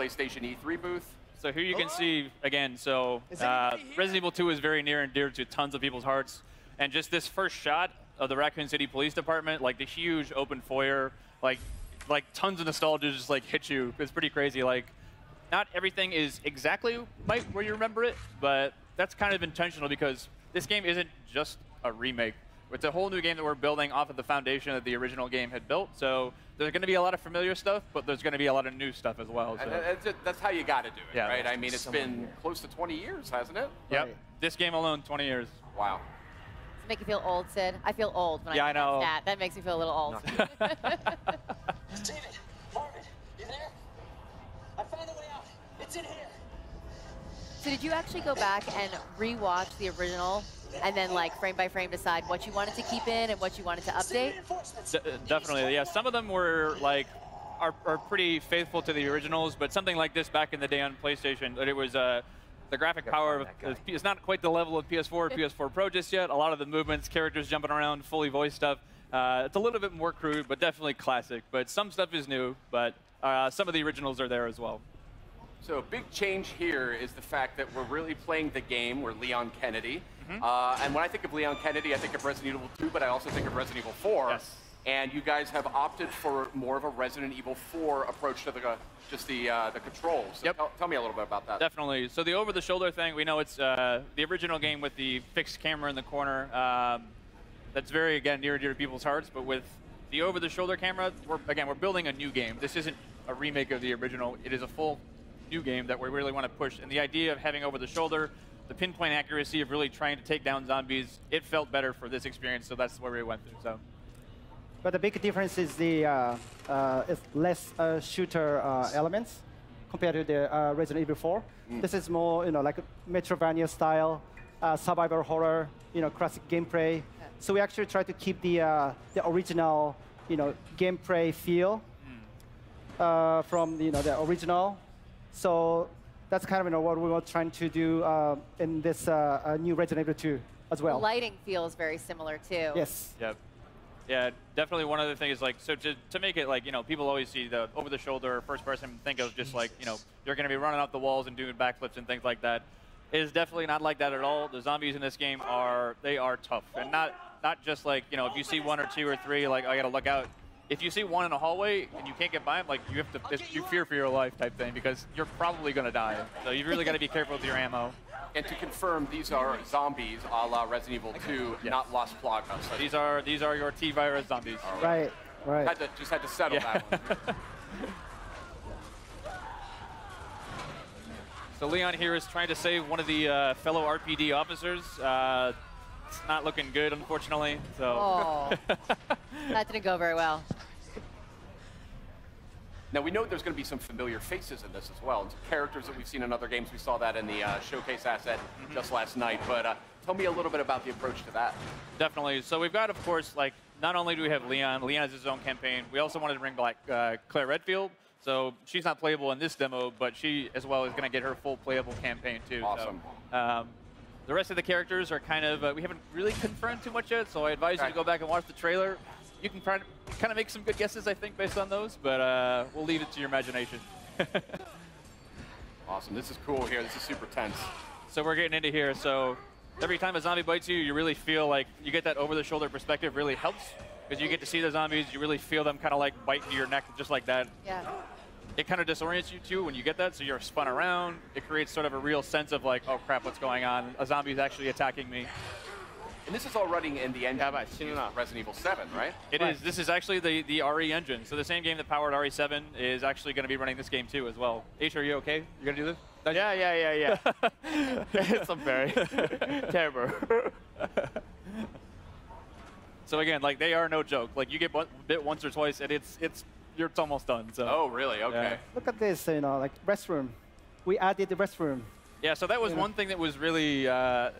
PlayStation E3 booth. So here you can see, again, so uh, Resident Evil 2 is very near and dear to tons of people's hearts. And just this first shot of the Raccoon City Police Department, like the huge open foyer, like like tons of nostalgia just like hit you. It's pretty crazy. Like, not everything is exactly like where you remember it, but that's kind of intentional because this game isn't just a remake. It's a whole new game that we're building off of the foundation that the original game had built. So there's going to be a lot of familiar stuff, but there's going to be a lot of new stuff as well. So. And that's, it- that's how you got to do it, Yeah. right? I mean, it's been close to 20 years, hasn't it? Yep. Right. This game alone, 20 years. Wow. Does it make you feel old, Sid? I feel old when Yeah, I I know. that stat. That makes me feel a little old. David, Marvin, you there? I found a way out. It's in here. So did you actually go back and rewatch the original and then like frame by frame decide what you wanted to keep in and what you wanted to update? De- uh, definitely, yeah. Some of them were like are, are pretty faithful to the originals, but something like this back in the day on PlayStation, that it was uh, the graphic power of it's not quite the level of PS4 or PS4 Pro just yet. A lot of the movements, characters jumping around, fully voiced stuff. Uh, it's a little bit more crude, but definitely classic. But some stuff is new, but uh, some of the originals are there as well. So a big change here is the fact that we're really playing the game. We're Leon Kennedy. Mm-hmm. Uh, and when I think of Leon Kennedy, I think of Resident Evil 2, but I also think of Resident Evil 4. Yes. And you guys have opted for more of a Resident Evil 4 approach to the uh, just the uh, the controls. So Yep. Tell, tell me a little bit about that. Definitely. So the over-the-shoulder thing, we know it's uh, the original game with the fixed camera in the corner. Um, that's very again near and dear to people's hearts. But with the over-the-shoulder camera, we're again we're building a new game. This isn't a remake of the original. It is a full new game that we really want to push. And the idea of having over-the-shoulder, the pinpoint accuracy of really trying to take down zombies, it felt better for this experience. So that's where we went through. So. But the big difference is the uh, uh, it's less uh, shooter uh, elements compared to the uh, Resident Evil 4. This is more, you know, like a Metroidvania style, uh, survival horror, you know, classic gameplay. So we actually try to keep the uh, the original, you know, gameplay feel uh, from you know the original. So that's kind of you know what we were trying to do uh, in this uh, uh, new Resident Evil 2 as The well. lighting feels very similar too. Yes. Yep. Yeah, definitely one other thing is like, so to, to make it like, you know, people always see the over the shoulder first person think of just like, you know, you're going to be running up the walls and doing backflips and things like that. It is definitely not like that at all. The zombies in this game are, they are tough. And not, not just like, you know, if you see one or two or three, like, I got to look out. If you see one in a hallway and you can't get by them, like, you have to, it's, you fear for your life type thing because you're probably going to die. So you really got to be careful with your ammo. And to confirm, these are zombies a la Resident Evil 2, Yes. not Las Plagas. So These are, these are your T-virus zombies. Right. Right. had to, just had to settle Yeah. that one. So Leon here is trying to save one of the uh, fellow RPD officers. Uh, it's not looking good, unfortunately. So Oh, that didn't go very well. Now we know there's going to be some familiar faces in this as well. and some characters that we've seen in other games. We saw that in the uh, showcase asset Mm-hmm. just last night. But uh, tell me a little bit about the approach to that. definitely. So we've got, of course, like not only do we have Leon, Leon has his own campaign. We also wanted to bring back uh, Claire Redfield. So she's not playable in this demo, but she as well is going to get her full playable campaign too. Awesome. So, um, the rest of the characters are kind of uh, we haven't really confirmed too much yet. So I advise you to go back and watch the trailer. You can kind of, kind of make some good guesses, I think, based on those. But uh, we'll leave it to your imagination. Awesome. This is cool here. This is super tense. So we're getting into here. So every time a zombie bites you, you really feel like you get that over-the-shoulder perspective. Really helps because you get to see the zombies. You really feel them kind of like bite into your neck, just like that. Yeah. It kind of disorients you too when you get that. So you're spun around. It creates sort of a real sense of like, oh crap, what's going on? A zombie is actually attacking me. And this is all running in the engine but used in Resident Evil 7, right? It is. This is actually the the RE engine. So the same game that powered RE7 is actually going to be running this game too as well. H, are you okay? You gonna do this? Yeah, yeah, yeah, yeah. it's a very terrible. So again, like they are no joke. Like you get bit once or twice, and it's it's you're it's almost done. So. Oh, really? Okay. Yeah. Look at this, you know, like restroom. We added the restroom. Yeah, so that was Yeah. one thing that was really uh,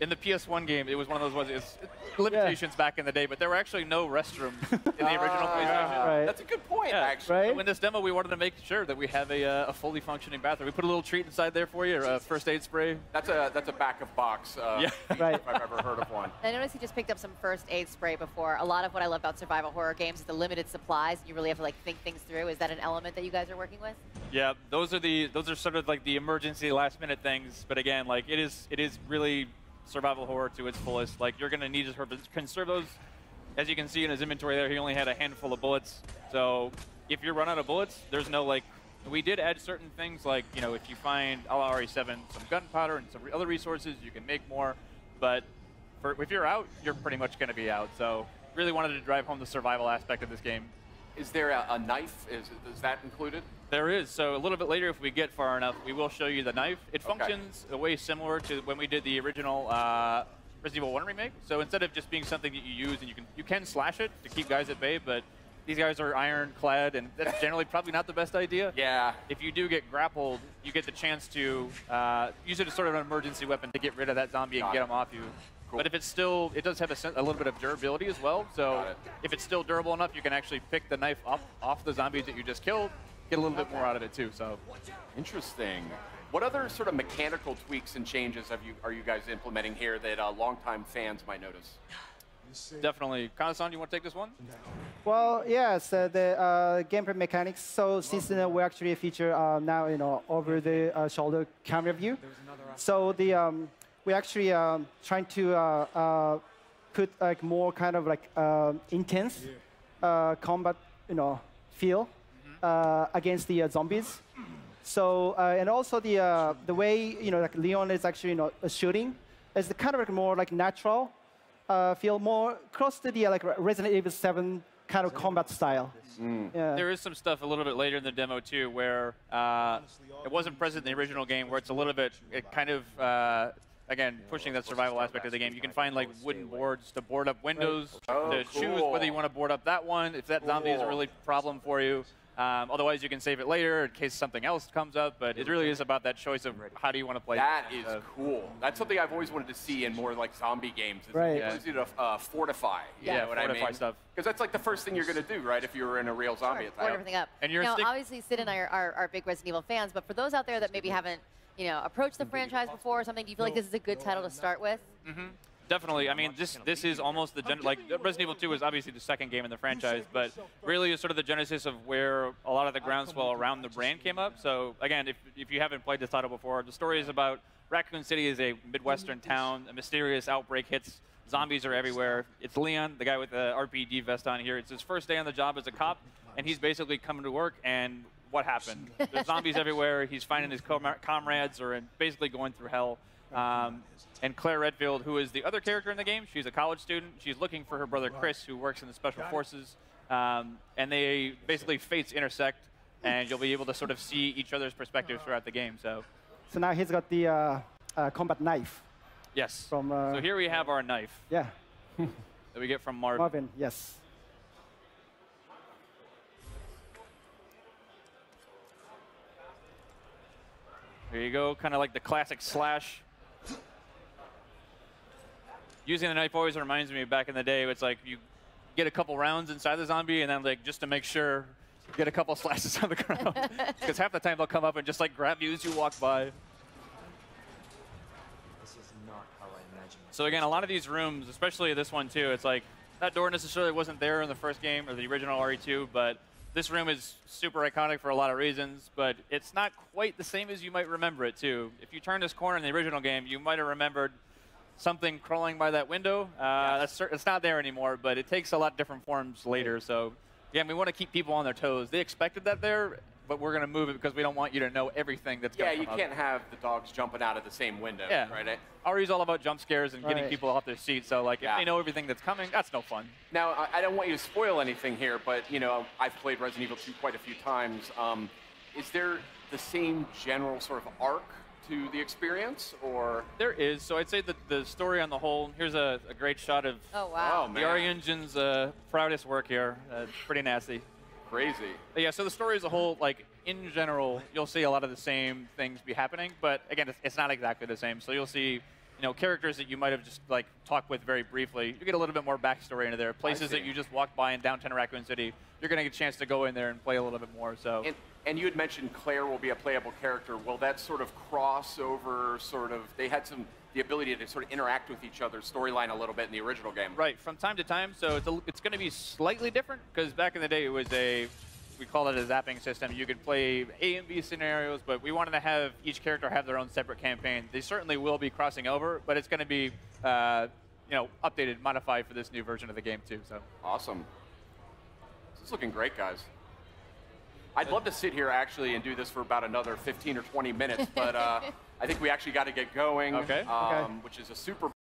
in the PS1 game, it was one of those ones. It's limitations back in the day, but there were actually no restrooms in the original Ah, PlayStation. Right. That's a good point, Yeah. actually. Right? So in this demo, we wanted to make sure that we have a, uh, a fully functioning bathroom. We put a little treat inside there for you, a first aid spray. That's a that's a back of box. Uh, Yeah. Right. If I've ever heard of one. I noticed you just picked up some first aid spray before. A lot of what I love about survival horror games is the limited supplies. You really have to like think things through. Is that an element that you guys are working with? Yeah, those are the those are sort of like the emergency last minute things. But again, like it is it is really survival horror to its fullest. Like you're gonna need to conserve those. As you can see in his inventory there, he only had a handful of bullets. So if you run out of bullets, there's no like. We did add certain things like you know if you find a la RE7 some gunpowder and some other resources, you can make more. But for, if you're out, you're pretty much gonna be out. So really wanted to drive home the survival aspect of this game. Is there a, a knife? Is is that included? There is. So a little bit later, if we get far enough, we will show you the knife. It Okay. functions a way similar to when we did the original uh, Resident Evil 1 remake. So instead of just being something that you use and you can you can slash it to keep guys at bay, but these guys are ironclad, and that's generally probably not the best idea. Yeah. If you do get grappled, you get the chance to uh, use it as sort of an emergency weapon to get rid of that zombie and Got get it. him off you. Cool. But if it's still, it does have a, a little bit of durability as well. So if it's still durable enough, you can actually pick the knife up off the zombies that you just killed, get a little bit more out of it too. So Interesting. What other sort of mechanical tweaks and changes have you are you guys implementing here that uh, longtime fans might notice? definitely, Kanasan, you want to take this one? Well, yes, uh, the uh, gameplay mechanics. So since uh, we actually feature uh, now, you know, over the uh, shoulder camera view. So the um, we actually um, trying to uh, uh, put like more kind of like uh, intense uh, combat, you know, feel against the uh, zombies. So uh, and also the uh, the way you know like Leon is actually you know uh, shooting is the kind of like more like natural uh, feel more close to the uh, like Resident Evil 7 kind of combat style. Yeah. There is some stuff a little bit later in the demo too, where uh, it wasn't present in the original game, where it's a little bit, it kind of, uh, again, pushing that survival aspect of the game. You can find like wooden boards to board up windows, Oh, to choose whether you want to board up that one, if that zombie is a really problem for you. Um, otherwise, you can save it later in case something else comes up. But it really is about that choice of how do you want to play. That is uh, cool. That's something I've always wanted to see in more like zombie games. Is Right. the ability to uh, fortify. You Yeah, know what I fortify mean? stuff. Because that's like the first thing you're going to do, right? If you were in a real zombie Board attack. everything up. And you're now, stick- obviously, Sid and I are, are, are big Resident Evil fans, but for those out there that maybe haven't, you know, approached the franchise before or something, do you feel like this is a good title to start with? Definitely. I mean, this this is almost the gen- like Resident Evil 2 is obviously the second game in the franchise, but really is sort of the genesis of where a lot of the groundswell around the brand came up. So again, if if you haven't played this title before, the story is about Raccoon City is a midwestern town. A mysterious outbreak hits. Zombies are everywhere. It's Leon, the guy with the RPD vest on here. It's his first day on the job as a cop, and he's basically coming to work and what happened? There's zombies everywhere. He's finding his com- comrades are in, basically going through hell. Um, and Claire Redfield, who is the other character in the game, she's a college student. She's looking for her brother Chris, who works in the special forces. Um, and they basically fates intersect, and you'll be able to sort of see each other's perspectives throughout the game. So, So now he's got the uh, uh, combat knife yes. from. Uh, so here we have our knife Yeah, that we get from Marvin. Marvin. Yes. There you go, kind of like the classic slash. Using the knife always reminds me back in the day. It's like you get a couple rounds inside the zombie, and then like just to make sure, get a couple slashes on the ground. Because half the time they'll come up and just like grab you as you walk by. This is not how I imagined. So again, a lot of these rooms, especially this one too, it's like that door necessarily wasn't there in the first game or the original RE2, but this room is super iconic for a lot of reasons, but it's not quite the same as you might remember it too. If you turn this corner in the original game, you might have remembered something crawling by that window. Uh, that's cer- it's not there anymore, but it takes a lot different forms later. So again, we want to keep people on their toes. They expected that there, but we're going to move it because we don't want you to know everything that's Yeah, going to you come up. can't have the dogs jumping out of the same window, Yeah. right? I- RE's all about jump scares and getting Right. people off their seats. So like, Yeah. if they know everything that's coming, that's no fun. Now, I, I don't want you to spoil anything here, but you know, I've played Resident Evil 2 quite a few times. Um, is there the same general sort of arc to the experience, or There is. So I'd say that the story on the whole. Here's a, a great shot of Oh, wow. Oh, the man. RE Engine's uh, proudest work here. Uh, it's pretty nasty. crazy? But yeah. So the story as a whole, like in general, you'll see a lot of the same things be happening. But again, it's, it's not exactly the same. So you'll see, you know, characters that you might have just like talked with very briefly. You get a little bit more backstory into there. Places that you just walked by in downtown Raccoon City, you're going to get a chance to go in there and play a little bit more. So And, and you had mentioned Claire will be a playable character. Will that sort of cross over, sort of, they had some, the ability to sort of interact with each other's storyline a little bit in the original game. Right, from time to time. So it's, a, it's going to be slightly different because back in the day it was a, we call it a zapping system. You could play A and B scenarios, but we wanted to have each character have their own separate campaign. They certainly will be crossing over, but it's going to be, uh, you know, updated, modified for this new version of the game too. So Awesome. This is looking great, guys. I'd love to sit here actually and do this for about another 15 or 20 minutes, but uh, I think we actually got to get going, Okay. Um, which is a super